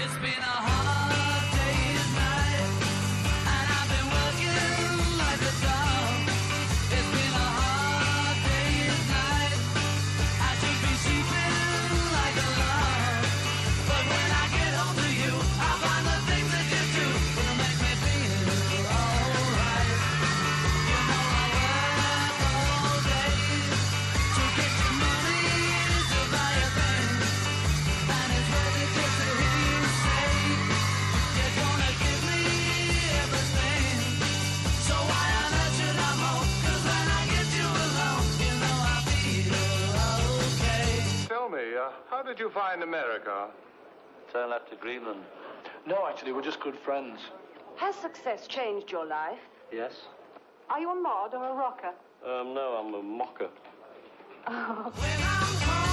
It's been a Julia. How did you find America? Turn left to Greenland. No, actually, we're just good friends. Has success changed your life? Yes? Are you a mod or a rocker? Um, no, I'm a mocker. Oh.